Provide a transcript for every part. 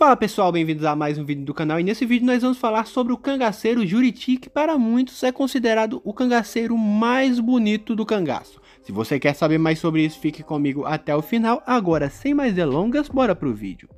Fala pessoal, bem-vindos a mais um vídeo do canal e nesse vídeo nós vamos falar sobre o cangaceiro Juriti, que para muitos é considerado o cangaceiro mais bonito do cangaço. Se você quer saber mais sobre isso, fique comigo até o final. Agora, sem mais delongas, bora pro vídeo.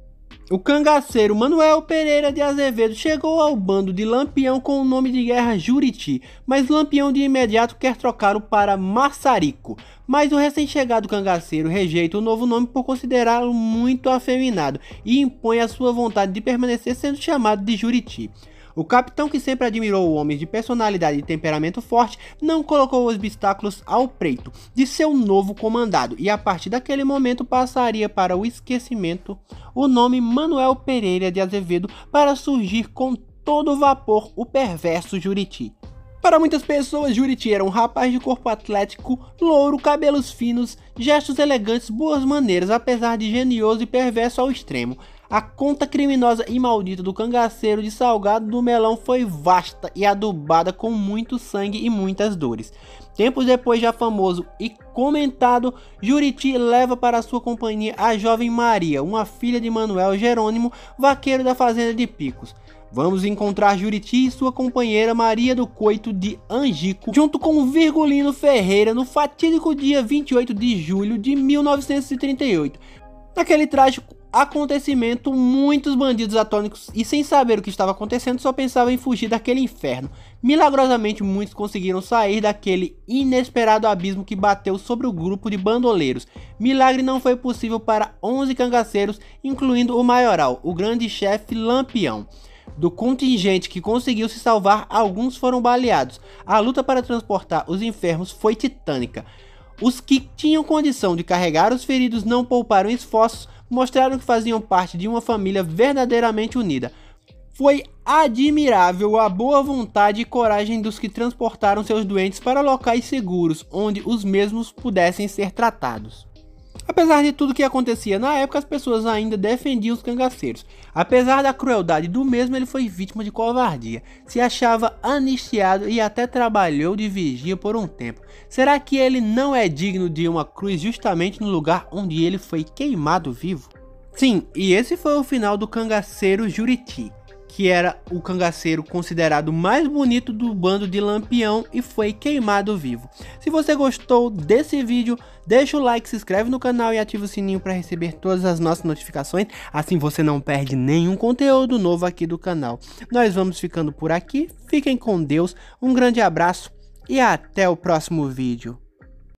O cangaceiro Manuel Pereira de Azevedo chegou ao bando de Lampião com o nome de guerra Juriti, mas Lampião de imediato quer trocá-lo para Massarico. Mas o recém-chegado cangaceiro rejeita o novo nome por considerá-lo muito afeminado e impõe a sua vontade de permanecer sendo chamado de Juriti. O capitão, que sempre admirou homens de personalidade e temperamento forte, não colocou obstáculos ao preito de seu novo comandado e a partir daquele momento passaria para o esquecimento o nome Manuel Pereira de Azevedo para surgir com todo vapor o perverso Juriti. Para muitas pessoas, Juriti era um rapaz de corpo atlético, louro, cabelos finos, gestos elegantes, boas maneiras, apesar de genioso e perverso ao extremo. A conta criminosa e maldita do cangaceiro de salgado do melão foi vasta e adubada com muito sangue e muitas dores. Tempos depois, já famoso e comentado, Juriti leva para sua companhia a jovem Maria, uma filha de Manuel Jerônimo, vaqueiro da fazenda de Picos. Vamos encontrar Juriti e sua companheira Maria do Coito de Angico, junto com Virgulino Ferreira no fatídico dia 28 de julho de 1938. Naquele trágico acontecimento, muitos bandidos atônicos e sem saber o que estava acontecendo só pensavam em fugir daquele inferno. Milagrosamente, muitos conseguiram sair daquele inesperado abismo que bateu sobre o grupo de bandoleiros. Milagre não foi possível para 11 cangaceiros, incluindo o maioral, o grande chefe Lampião. Do contingente que conseguiu se salvar, alguns foram baleados. A luta para transportar os enfermos foi titânica. Os que tinham condição de carregar os feridos não pouparam esforços, mostraram que faziam parte de uma família verdadeiramente unida. Foi admirável a boa vontade e coragem dos que transportaram seus doentes para locais seguros, onde os mesmos pudessem ser tratados. Apesar de tudo que acontecia na época, as pessoas ainda defendiam os cangaceiros. Apesar da crueldade do mesmo, ele foi vítima de covardia. Se achava anistiado e até trabalhou de vigia por um tempo. Será que ele não é digno de uma cruz justamente no lugar onde ele foi queimado vivo? Sim, e esse foi o final do cangaceiro Juriti que era o cangaceiro considerado mais bonito do bando de Lampião e foi queimado vivo. Se você gostou desse vídeo, deixa o like, se inscreve no canal e ativa o sininho para receber todas as nossas notificações, assim você não perde nenhum conteúdo novo aqui do canal. Nós vamos ficando por aqui, fiquem com Deus, um grande abraço e até o próximo vídeo.